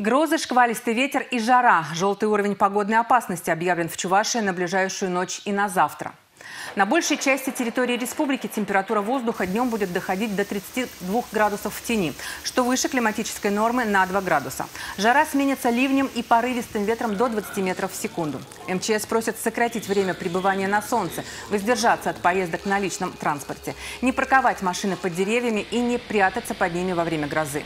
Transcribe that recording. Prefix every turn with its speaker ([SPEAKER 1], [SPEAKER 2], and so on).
[SPEAKER 1] Грозы, шквалистый ветер и жара. Желтый уровень погодной опасности объявлен в Чувашии на ближайшую ночь и на завтра. На большей части территории республики температура воздуха днем будет доходить до 32 градусов в тени, что выше климатической нормы на 2 градуса. Жара сменится ливнем и порывистым ветром до 20 метров в секунду. МЧС просят сократить время пребывания на солнце, воздержаться от поездок на личном транспорте, не парковать машины под деревьями и не прятаться под ними во время грозы.